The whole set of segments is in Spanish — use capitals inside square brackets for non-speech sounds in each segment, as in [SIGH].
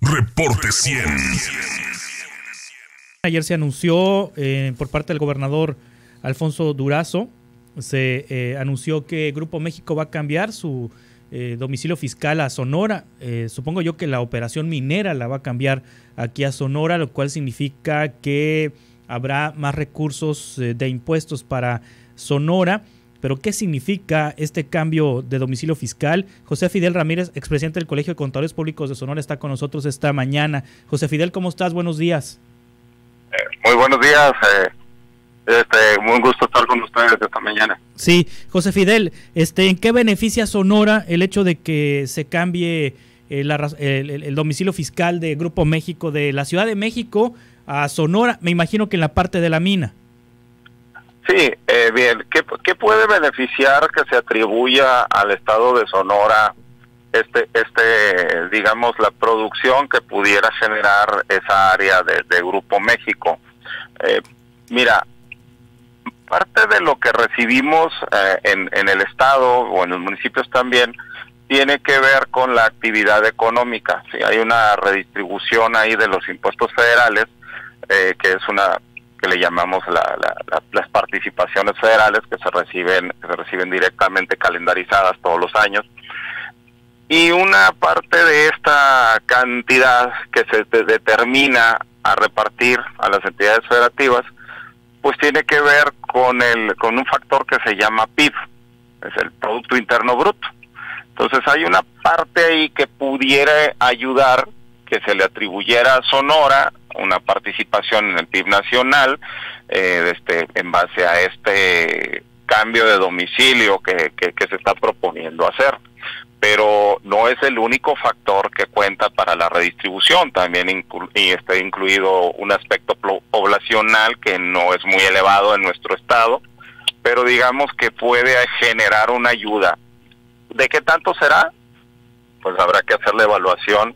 Reporte 100. Ayer se anunció eh, por parte del gobernador Alfonso Durazo, se eh, anunció que Grupo México va a cambiar su eh, domicilio fiscal a Sonora. supongo yo que la operación minera la va a cambiar aquí a Sonora, lo cual significa que habrá más recursos de impuestos para Sonora. Pero ¿qué significa este cambio de domicilio fiscal? José Fidel Ramírez, expresidente del Colegio de Contadores Públicos de Sonora, está con nosotros esta mañana. José Fidel, ¿cómo estás? Buenos días. Eh, muy buenos días. Eh, este, muy gusto estar con ustedes esta mañana. Sí, José Fidel, este, ¿en qué beneficia Sonora el hecho de que se cambie eh, el, domicilio fiscal de Grupo México de la Ciudad de México a Sonora? Me imagino que en la parte de la mina. Sí, eh, bien. ¿Qué, puede beneficiar que se atribuya al Estado de Sonora este, este, digamos, la producción que pudiera generar esa área de, Grupo México? Eh, mira, parte de lo que recibimos eh, en, en el Estado o en los municipios también tiene que ver con la actividad económica. Si hay una redistribución ahí de los impuestos federales, que es una que le llamamos las participaciones federales que se reciben que se reciben directamente calendarizadas todos los años. Y una parte de esta cantidad que se determina a repartir a las entidades federativas pues tiene que ver con el con un factor que se llama PIB es el producto interno bruto. Entonces hay una parte ahí que pudiera ayudar que se le atribuyera a Sonora una participación en el PIB nacional eh, este, en base a este cambio de domicilio que, que, se está proponiendo hacer. Pero no es el único factor que cuenta para la redistribución, también y está incluido un aspecto poblacional que no es muy elevado en nuestro estado, pero digamos que puede generar una ayuda. ¿De qué tanto será? Pues habrá que hacer la evaluación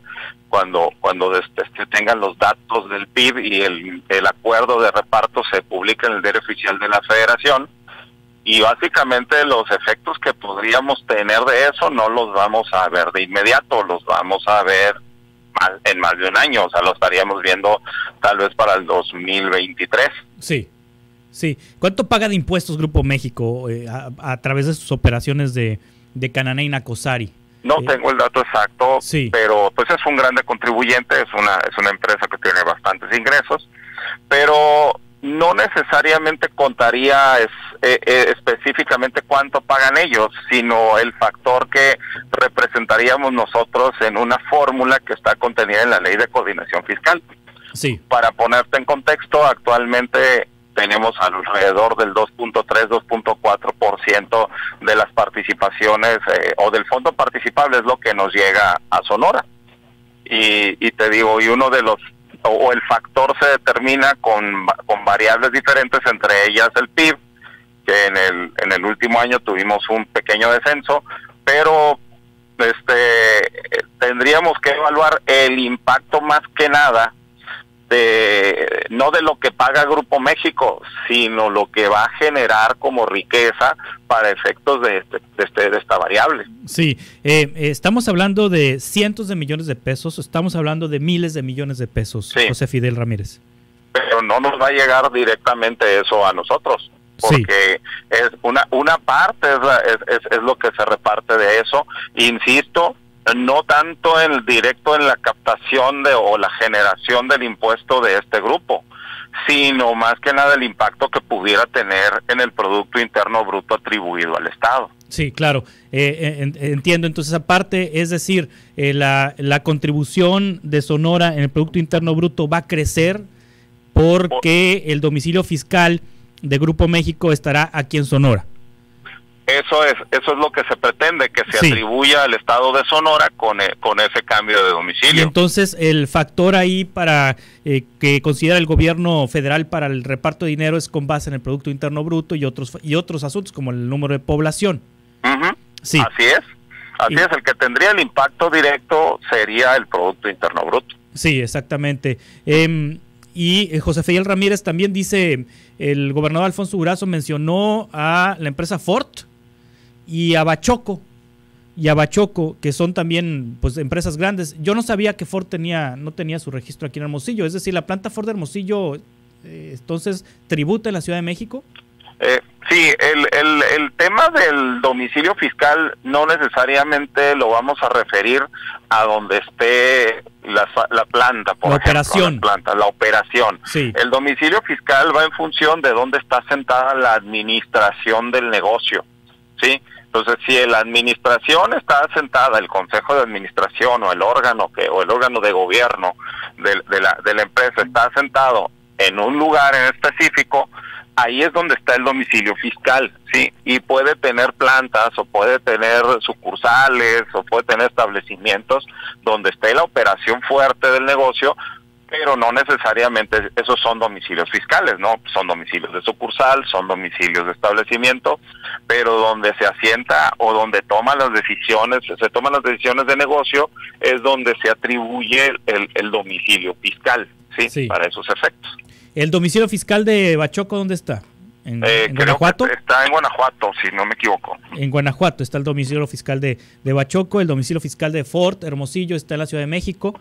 cuando cuando este, tengan los datos del PIB y el, el acuerdo de reparto se publique en el diario oficial de la Federación y básicamente los efectos que podríamos tener de eso no los vamos a ver de inmediato, los vamos a ver en más de un año, o sea, lo estaríamos viendo tal vez para el 2023. Sí. Sí. ¿Cuánto paga de impuestos Grupo México eh, a, través de sus operaciones de, de Cananá y Nacosari? No tengo el dato exacto, pero pues es un grande contribuyente, es una es una empresa que tiene bastantes ingresos, pero no necesariamente contaría es, eh, eh, específicamente cuánto pagan ellos, sino el factor que representaríamos nosotros en una fórmula que está contenida en la Ley de Coordinación Fiscal. Sí. Para ponerte en contexto, actualmente tenemos alrededor del 2.3, 2.4% de las participaciones eh, o del fondo participable es lo que nos llega a Sonora. Y, y te digo, y uno de los, o, el factor se determina con, con variables diferentes, entre ellas el PIB, que en el, en el último año tuvimos un pequeño descenso, pero este tendríamos que evaluar el impacto más que nada de no de lo que paga Grupo México, sino lo que va a generar como riqueza para efectos de, este, de, este, de esta variable. Sí, eh, estamos hablando de cientos de millones de pesos, estamos hablando de miles de millones de pesos, José Fidel Ramírez. Pero no nos va a llegar directamente eso a nosotros, porque es una, una parte es, es, es lo que se reparte de eso. Insisto, no tanto en directo en la captación de o la generación del impuesto de este grupo, sino más que nada el impacto que pudiera tener en el Producto Interno Bruto atribuido al Estado. Sí, claro, eh, eh entiendo. Entonces, aparte, es decir, eh, la, la contribución de Sonora en el Producto Interno Bruto va a crecer porque el domicilio fiscal de Grupo México estará aquí en Sonora. Eso es, eso es lo que se pretende, que se atribuya al Estado de Sonora con, e, con ese cambio de domicilio. Y entonces el factor ahí para eh, que considera el gobierno federal para el reparto de dinero es con base en el Producto Interno Bruto y otros, y otros asuntos como el número de población. sí. Así es, así es, el que tendría el impacto directo sería el Producto Interno Bruto. Sí, exactamente. Em, y eh, José Fidel Ramírez también dice, el gobernador Alfonso Durazo mencionó a la empresa Ford, y a Bachoco y a Bachoco, que son también pues empresas grandes. Yo no sabía que Ford tenía no tenía su registro aquí en Hermosillo, es decir, la planta Ford de Hermosillo eh, entonces tributa en la Ciudad de México. Eh, sí, el, el, el, tema del domicilio fiscal no necesariamente lo vamos a referir a donde esté la, la planta, por la ejemplo, operación. la planta, la operación. Sí. El domicilio fiscal va en función de dónde está sentada la administración del negocio, ¿sí? Entonces, si la administración está sentada, el consejo de administración o el órgano que o el órgano de gobierno de, la, de la empresa está sentado en un lugar en específico, ahí es donde está el domicilio fiscal, ¿sí? Y puede tener plantas o puede tener sucursales o puede tener establecimientos donde esté la operación fuerte del negocio, pero no necesariamente esos son domicilios fiscales, ¿no? Son domicilios de sucursal, son domicilios de establecimiento, pero donde se asienta o donde toman las decisiones, se toman las decisiones de negocio, es donde se atribuye el, el domicilio fiscal, ¿sí? Sí. Para esos efectos. ¿El domicilio fiscal de Bachoco dónde está? ¿En, Eh, en creo Guanajuato? que está en Guanajuato, si no me equivoco. En Guanajuato está el domicilio fiscal de, de Bachoco, el domicilio fiscal de Ford, Hermosillo, está en la Ciudad de México,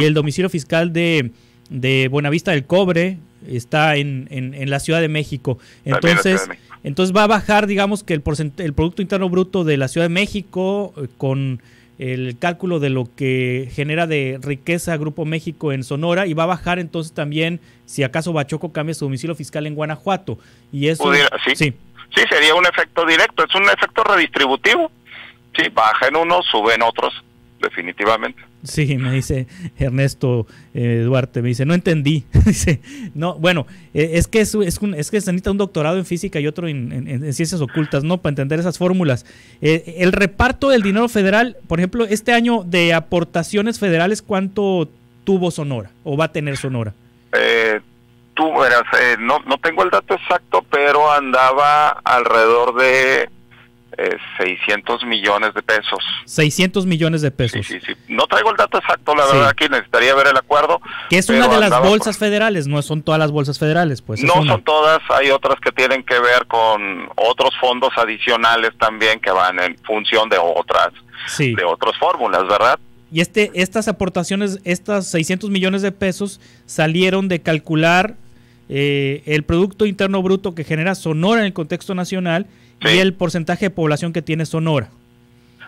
y el domicilio fiscal de, de Buenavista del Cobre está en, en, en la Ciudad de México. Entonces, de México. entonces va a bajar, digamos, que el, el Producto Interno Bruto de la Ciudad de México eh, con el cálculo de lo que genera de riqueza Grupo México en Sonora y va a bajar entonces también si acaso Bachoco cambia su domicilio fiscal en Guanajuato. Y eso... Pudiera- sí. sí. Sí, sería un efecto directo, es un efecto redistributivo. Sí, baja en unos, sube en otros, definitivamente. Sí, me dice Ernesto eh, Duarte, me dice, no entendí. [LAUGHS] dice, no, bueno, eh, es que es, es, un- es que se necesita un doctorado en física y otro en, en- en ciencias ocultas, ¿no? Para entender esas fórmulas. Eh, el reparto del dinero federal, por ejemplo, este año de aportaciones federales, ¿cuánto tuvo Sonora o va a tener Sonora? Eh, tú verás, eh, no, no tengo el dato exacto, pero andaba alrededor de eh, 600 millones de pesos. 600 millones de Sí, pesos. sí, sí. No traigo el dato exacto, la Sí. verdad, aquí necesitaría ver el acuerdo. Que es una de las andaba por- bolsas federales, no son todas las bolsas federales, pues. es no una. son todas, hay otras que tienen que ver con otros fondos adicionales también que van en función de otras, Sí. de otras fórmulas, ¿verdad? Y este, estas aportaciones, estas 600 millones de pesos, salieron de calcular eh, el Producto Interno Bruto que genera Sonora en el contexto nacional y el porcentaje de población que tiene Sonora.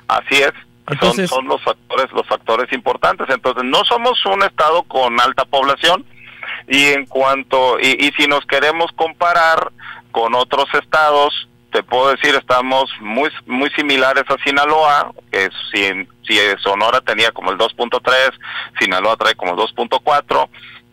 Así es. Entonces- son, son los factores los factores importantes. Entonces, no somos un estado con alta población y en cuanto y, y si nos queremos comparar con otros estados, te puedo decir estamos muy muy similares a Sinaloa, que si si Sonora tenía como el 2.3, Sinaloa trae como el 2.4,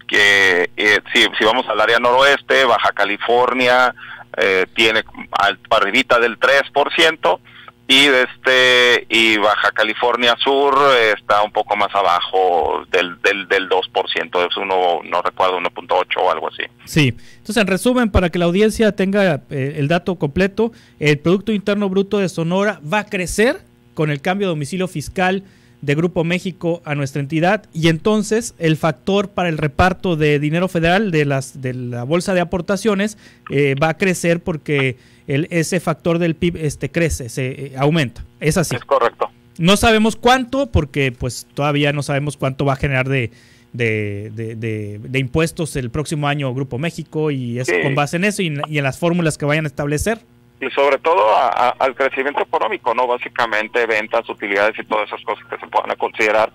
que eh, si, vamos al área noroeste, Baja California eh, tiene al arribita del 3%, y este y Baja California Sur eh, está un poco más abajo del del, del 2%, es uno no recuerdo 1.8 o algo así. Sí, entonces en resumen, para que la audiencia tenga eh, el dato completo, el Producto Interno Bruto de Sonora va a crecer con el cambio de domicilio fiscal de Grupo México a nuestra entidad y entonces el factor para el reparto de dinero federal de las de la bolsa de aportaciones eh, va a crecer porque el, ese factor del PIB este crece, se eh, aumenta. Es así. Es correcto. No sabemos cuánto, porque pues todavía no sabemos cuánto va a generar de, de, de- de- de impuestos el próximo año Grupo México y es Sí. con base en eso y en las fórmulas que vayan a establecer. Y sobre todo a- a- al crecimiento económico, ¿no? Básicamente ventas, utilidades y todas esas cosas que se puedan considerar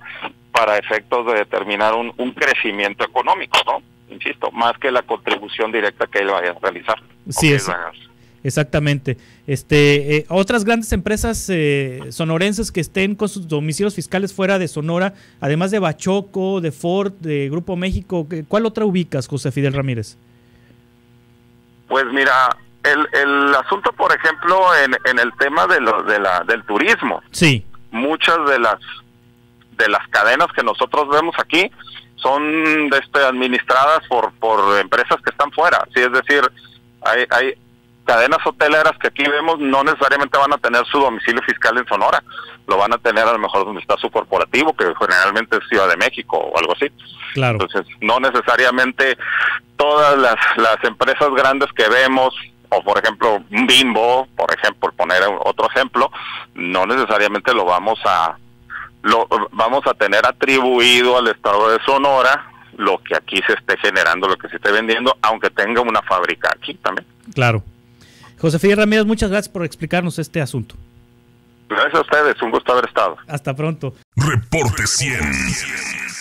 para efectos de determinar un, un crecimiento económico, ¿no? Insisto, más que la contribución directa que él vaya a realizar. Sí, es-. Exactamente. Este, eh, otras grandes empresas eh, sonorenses que estén con sus domicilios fiscales fuera de Sonora, además de Bachoco, de Ford, de Grupo México, ¿qué- ¿cuál otra ubicas, José Fidel Ramírez? Pues mira, el, el asunto, por ejemplo, en, en el tema de lo, de la, del turismo, Sí, muchas de las de las cadenas que nosotros vemos aquí son este, administradas por por empresas que están fuera, sí, es decir, hay, hay cadenas hoteleras que aquí vemos no necesariamente van a tener su domicilio fiscal en Sonora, lo van a tener a lo mejor donde está su corporativo, que generalmente es Ciudad de México o algo así. claro. Entonces, no necesariamente todas las, las empresas grandes que vemos o por ejemplo un bimbo, por ejemplo, poner otro ejemplo, no necesariamente lo vamos a lo vamos a tener atribuido al estado de Sonora lo que aquí se esté generando, lo que se esté vendiendo, aunque tenga una fábrica aquí también. Claro. Josefina Ramírez, muchas gracias por explicarnos este asunto. Gracias a ustedes, un gusto haber estado. Hasta pronto. Reporte 100.